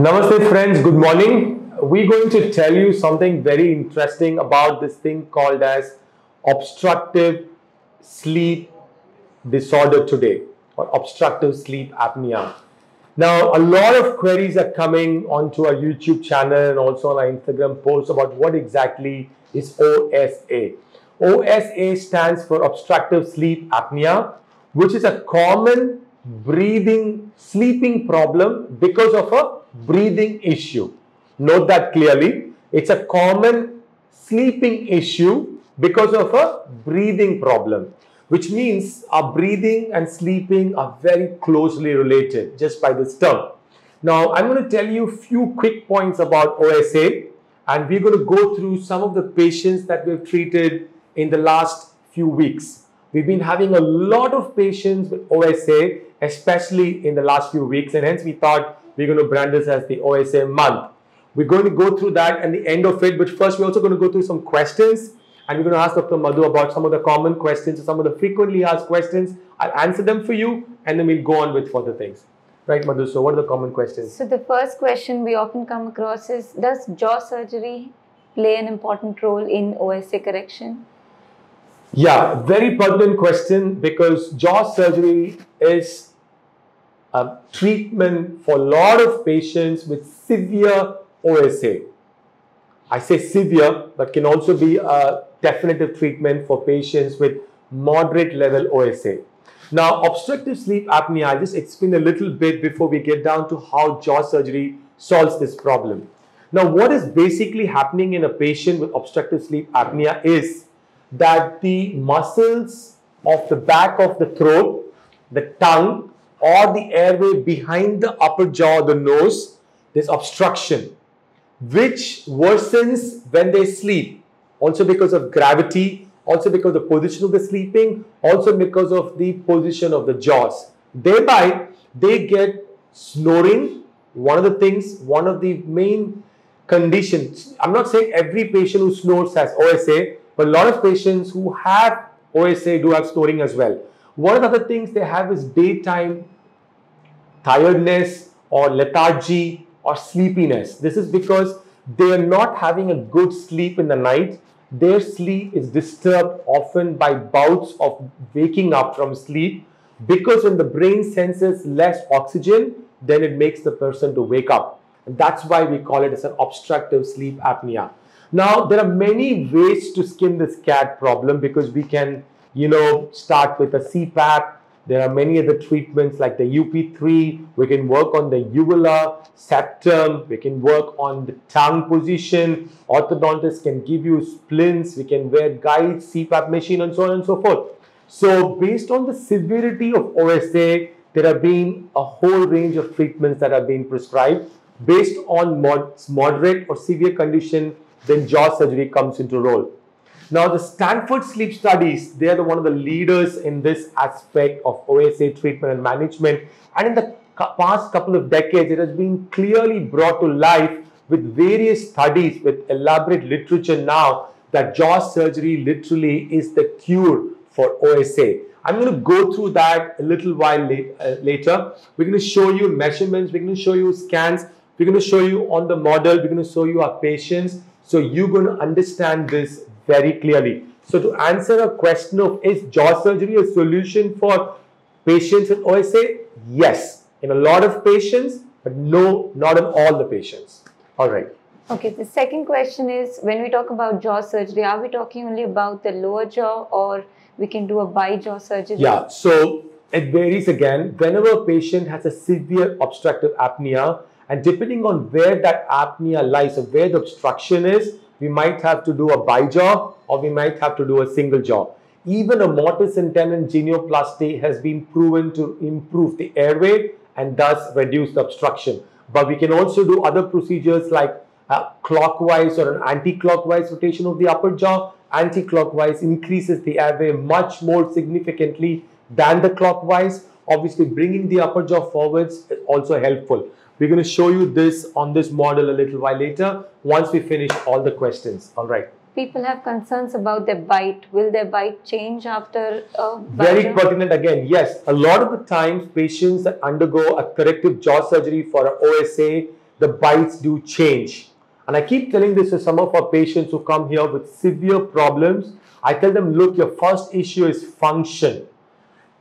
Namaste, friends. Good morning. We're going to tell you something very interesting about this thing called as obstructive sleep disorder today or obstructive sleep apnea. Now, a lot of queries are coming onto our YouTube channel and also on our Instagram posts about what exactly is OSA. OSA stands for obstructive sleep apnea, which is a common breathing, sleeping problem because of a breathing issue. Note that clearly. It's a common sleeping issue because of a breathing problem, which means our breathing and sleeping are very closely related just by this term. Now, I'm going to tell you a few quick points about OSA, and we're going to go through some of the patients that we've treated in the last few weeks. We've been having a lot of patients with OSA, especially in the last few weeks, and hence we thought we're going to brand this as the OSA month. We're going to go through that and the end of it, but first we're also going to go through some questions and we're going to ask Dr. Madhu about some of the common questions, some of the frequently asked questions. I'll answer them for you and then we'll go on with further things. Right, Madhu? So, what are the common questions? So, the first question we often come across is Does jaw surgery play an important role in OSA correction? Yeah, very pertinent question because jaw surgery is treatment for a lot of patients with severe OSA. I say severe, but can also be a definitive treatment for patients with moderate level OSA. Now, obstructive sleep apnea, I'll just explain a little bit before we get down to how jaw surgery solves this problem. Now, what is basically happening in a patient with obstructive sleep apnea is that the muscles of the back of the throat, the tongue, or the airway behind the upper jaw, the nose, there's obstruction, which worsens when they sleep. Also because of gravity, also because of the position of the sleeping, also because of the position of the jaws. Thereby, they get snoring. One of the things, one of the main conditions, I'm not saying every patient who snores has OSA, but a lot of patients who have OSA do have snoring as well. One of the other things they have is daytime tiredness or lethargy or sleepiness. This is because they are not having a good sleep in the night. Their sleep is disturbed often by bouts of waking up from sleep because when the brain senses less oxygen, then it makes the person to wake up. And that's why we call it as an obstructive sleep apnea. Now, there are many ways to skin this cat problem because we can, you know, start with a CPAP, there are many other treatments like the UP3. We can work on the uvula, septum. We can work on the tongue position. Orthodontists can give you splints. We can wear guides, CPAP machine, and so on and so forth. So, based on the severity of OSA, there have been a whole range of treatments that have been prescribed. Based on mod moderate or severe condition, then jaw surgery comes into role. Now, the Stanford sleep studies, they are the, one of the leaders in this aspect of OSA treatment and management. And in the past couple of decades, it has been clearly brought to life with various studies, with elaborate literature now that jaw surgery literally is the cure for OSA. I'm going to go through that a little while uh, later. We're going to show you measurements, we're going to show you scans, we're going to show you on the model, we're going to show you our patients. So you're going to understand this very clearly. So to answer a question of is jaw surgery a solution for patients with OSA? Yes, in a lot of patients, but no, not in all the patients. All right. Okay, the second question is when we talk about jaw surgery, are we talking only about the lower jaw or we can do a bi-jaw surgery? Yeah, so it varies again. Whenever a patient has a severe obstructive apnea, and depending on where that apnea lies or where the obstruction is, we might have to do a bi-jaw or we might have to do a single jaw. Even a mortise and tenon genioplasty has been proven to improve the airway and thus reduce the obstruction. But we can also do other procedures like clockwise or an anti-clockwise rotation of the upper jaw. Anti-clockwise increases the airway much more significantly than the clockwise. Obviously, bringing the upper jaw forwards is also helpful. We're going to show you this on this model a little while later once we finish all the questions. All right. People have concerns about their bite. Will their bite change after uh, Very pertinent again. Yes, a lot of the times patients that undergo a corrective jaw surgery for OSA, the bites do change. And I keep telling this to some of our patients who come here with severe problems. I tell them, look, your first issue is function.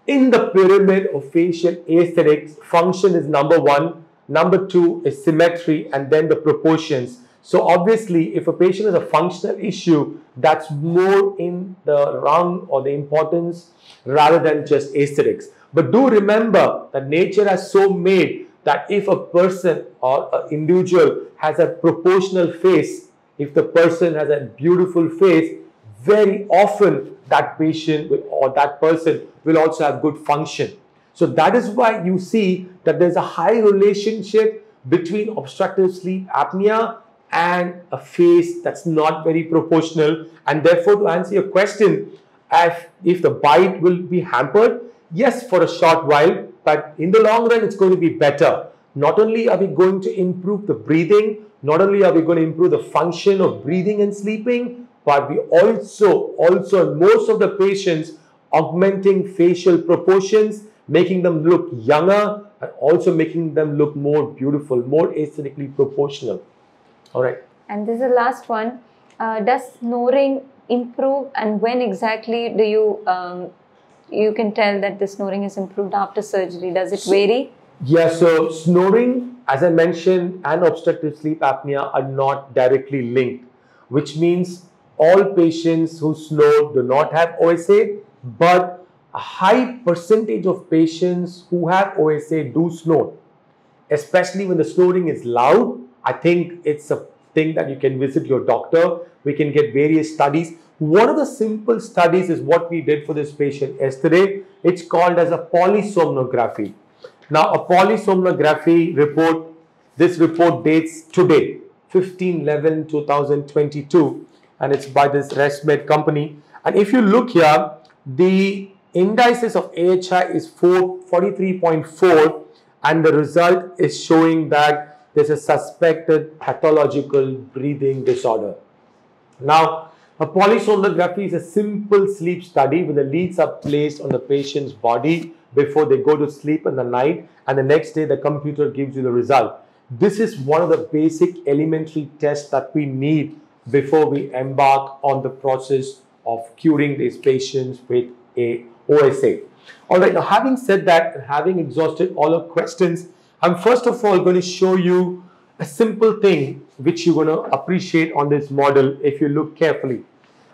In the pyramid of facial aesthetics, function is number one, number two is symmetry, and then the proportions. So obviously, if a patient has a functional issue, that's more in the rung or the importance rather than just aesthetics. But do remember that nature has so made that if a person or an individual has a proportional face, if the person has a beautiful face, very often that patient or that person will also have good function. So that is why you see that there's a high relationship between obstructive sleep apnea and a face that's not very proportional. And therefore, to answer your question, if, if the bite will be hampered, yes, for a short while, but in the long run, it's going to be better. Not only are we going to improve the breathing, not only are we going to improve the function of breathing and sleeping, but we also, also most of the patients augmenting facial proportions, making them look younger and also making them look more beautiful, more aesthetically proportional. All right. And this is the last one. Uh, does snoring improve and when exactly do you um, you can tell that the snoring is improved after surgery? Does it vary? Yeah, so snoring, as I mentioned, and obstructive sleep apnea are not directly linked, which means all patients who snore do not have OSA, but a high percentage of patients who have OSA do snore, especially when the snoring is loud. I think it's a thing that you can visit your doctor. We can get various studies. One of the simple studies is what we did for this patient yesterday. It's called as a polysomnography. Now, a polysomnography report, this report dates today, 15 11 2022, and it's by this ResMed company. And if you look here, the indices of AHI is 43.4, and the result is showing that there's a suspected pathological breathing disorder. Now, a polysomnography is a simple sleep study where the leads are placed on the patient's body before they go to sleep in the night and the next day the computer gives you the result. This is one of the basic elementary tests that we need before we embark on the process of curing these patients with a OSA. All right, now having said that, having exhausted all of questions, I'm first of all going to show you a simple thing which you're going to appreciate on this model if you look carefully.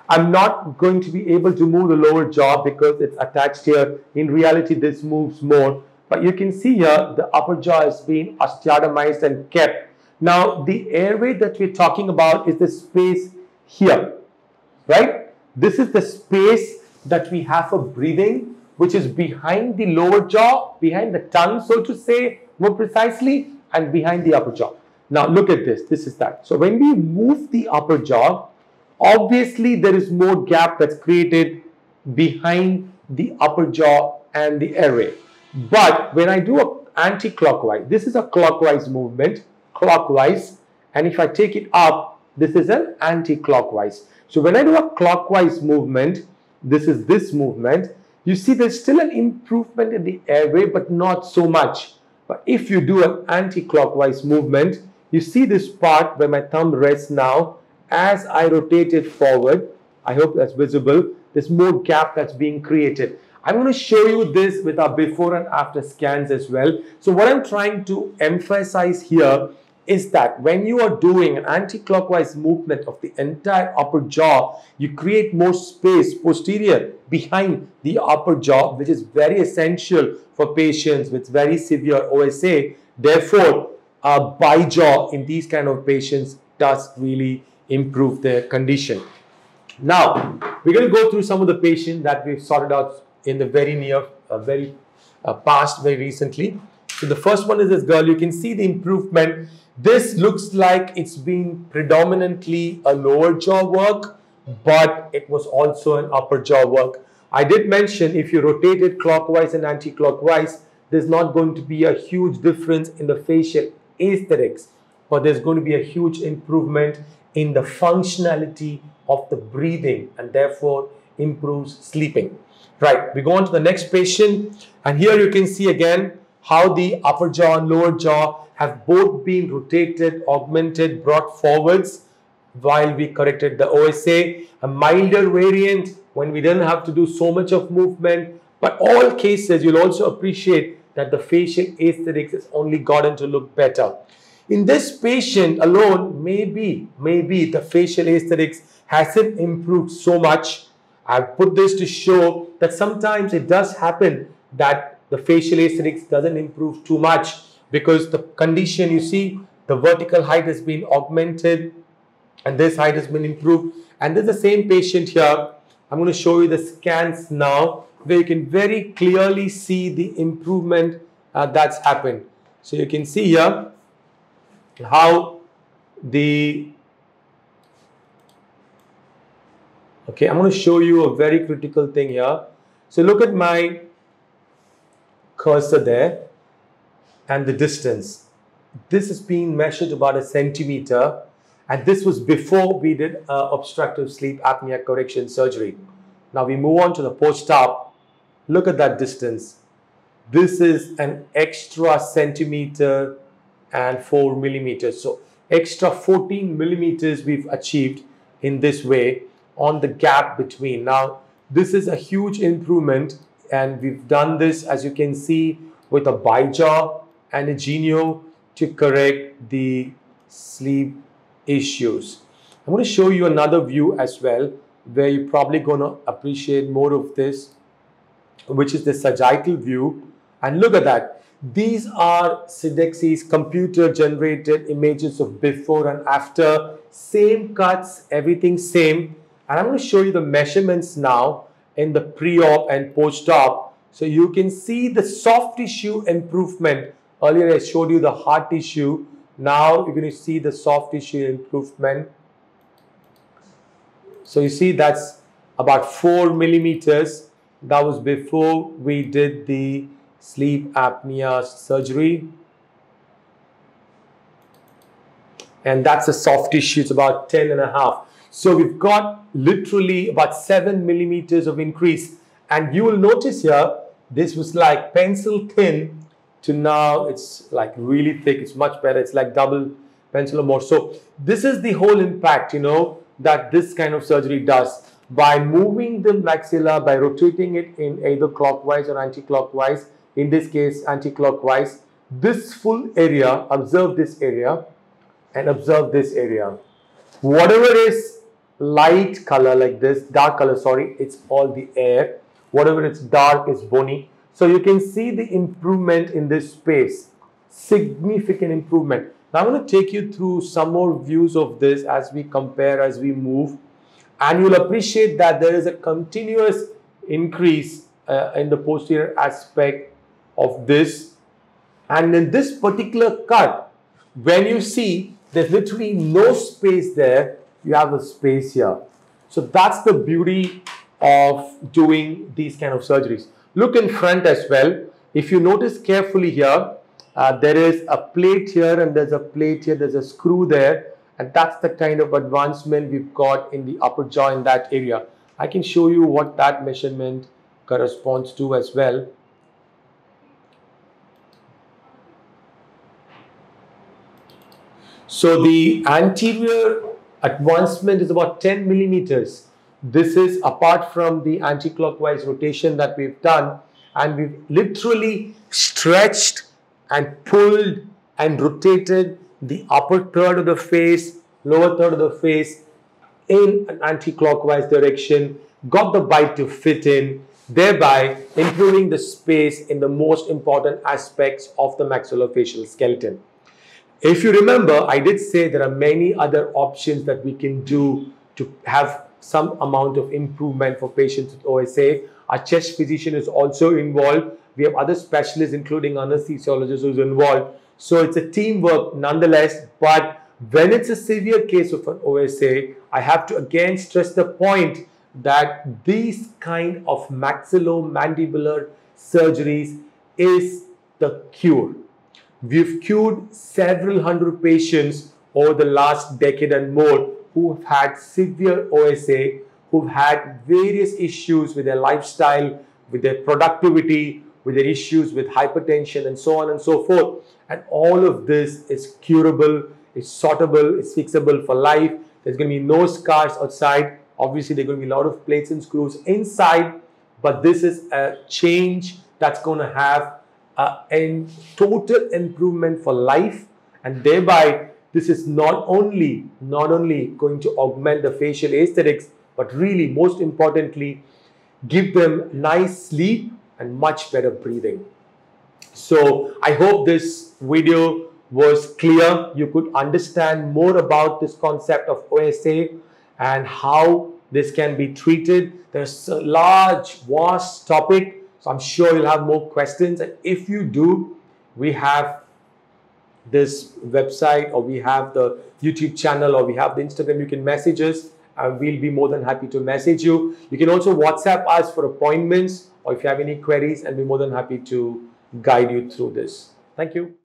I'm not going to be able to move the lower jaw because it's attached here. In reality, this moves more. But you can see here, the upper jaw is being osteotomized and kept. Now, the airway that we're talking about is the space here, right? This is the space that we have for breathing, which is behind the lower jaw, behind the tongue, so to say, more precisely, and behind the upper jaw. Now, look at this. This is that. So, when we move the upper jaw, Obviously, there is more gap that's created behind the upper jaw and the airway. But when I do a anti-clockwise, this is a clockwise movement, clockwise, and if I take it up, this is an anti-clockwise. So when I do a clockwise movement, this is this movement, you see there's still an improvement in the airway, but not so much. But if you do an anti-clockwise movement, you see this part where my thumb rests now, as I rotate it forward, I hope that's visible, there's more gap that's being created. I'm going to show you this with our before and after scans as well. So what I'm trying to emphasize here is that when you are doing an anti-clockwise movement of the entire upper jaw, you create more space posterior behind the upper jaw, which is very essential for patients with very severe OSA. Therefore, a bi-jaw in these kind of patients does really improve their condition. Now, we're going to go through some of the patients that we've sorted out in the very near, uh, very uh, past, very recently. So the first one is this girl. You can see the improvement. This looks like it's been predominantly a lower jaw work, but it was also an upper jaw work. I did mention if you rotate it clockwise and anti-clockwise, there's not going to be a huge difference in the facial aesthetics, but there's going to be a huge improvement in the functionality of the breathing and therefore improves sleeping. Right, we go on to the next patient and here you can see again how the upper jaw and lower jaw have both been rotated, augmented, brought forwards while we corrected the OSA. A milder variant when we didn't have to do so much of movement. But all cases, you'll also appreciate that the facial aesthetics has only gotten to look better. In this patient alone, maybe, maybe the facial aesthetics hasn't improved so much. I've put this to show that sometimes it does happen that the facial aesthetics doesn't improve too much because the condition you see, the vertical height has been augmented and this height has been improved. And this is the same patient here. I'm going to show you the scans now where you can very clearly see the improvement uh, that's happened. So you can see here how the okay i'm going to show you a very critical thing here so look at my cursor there and the distance this is being measured about a centimeter and this was before we did uh, obstructive sleep apnea correction surgery now we move on to the post-op look at that distance this is an extra centimeter and 4 millimeters. So extra 14 millimeters we've achieved in this way on the gap between. Now, this is a huge improvement and we've done this as you can see with a bi-jaw and a Genio to correct the sleep issues. I'm going to show you another view as well where you're probably going to appreciate more of this which is the sagittal view and look at that these are Sidexis computer generated images of before and after, same cuts, everything same. And I'm going to show you the measurements now in the pre-op and post-op. So you can see the soft tissue improvement. Earlier I showed you the hard tissue. Now you're going to see the soft tissue improvement. So you see that's about 4 millimeters. That was before we did the sleep apnea surgery. And that's a soft tissue, it's about 10 and a half. So we've got literally about seven millimeters of increase. And you will notice here, this was like pencil thin to now it's like really thick. It's much better. It's like double pencil or more. So this is the whole impact, you know, that this kind of surgery does. By moving the maxilla, by rotating it in either clockwise or anti-clockwise, in this case anti-clockwise this full area observe this area and observe this area whatever is light color like this dark color sorry it's all the air. Whatever it's dark is bony. So you can see the improvement in this space. Significant improvement. Now i'm going to take you through some more views of this as we compare as we move. And you'll appreciate that there is a continuous increase uh, in the posterior aspect of this. And in this particular cut when you see there's literally no space there you have a space here. So that's the beauty of doing these kind of surgeries. Look in front as well. If you notice carefully here uh, there is a plate here and there's a plate here there's a screw there and that's the kind of advancement we've got in the upper jaw in that area. I can show you what that measurement corresponds to as well. So the anterior advancement is about 10 millimeters. This is apart from the anti-clockwise rotation that we've done and we've literally stretched and pulled and rotated the upper third of the face, lower third of the face in an anti-clockwise direction, got the bite to fit in, thereby improving the space in the most important aspects of the maxillofacial skeleton. If you remember, I did say there are many other options that we can do to have some amount of improvement for patients with OSA. Our chest physician is also involved. We have other specialists, including anesthesiologists, who's involved. So it's a teamwork nonetheless. But when it's a severe case of an OSA, I have to again stress the point that these kind of maxillomandibular surgeries is the cure. We've cured several hundred patients over the last decade and more who have had severe OSA, who've had various issues with their lifestyle, with their productivity, with their issues with hypertension and so on and so forth. And all of this is curable, it's sortable, it's fixable for life. There's going to be no scars outside. Obviously, there are going to be a lot of plates and screws inside, but this is a change that's going to have a total improvement for life and thereby this is not only not only going to augment the facial aesthetics but really most importantly give them nice sleep and much better breathing. So i hope this video was clear. You could understand more about this concept of osa and how this can be treated. There's a large vast topic so I'm sure you'll have more questions. And if you do, we have this website or we have the YouTube channel or we have the Instagram. You can message us and we'll be more than happy to message you. You can also WhatsApp us for appointments or if you have any queries and we're more than happy to guide you through this. Thank you.